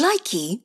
Likey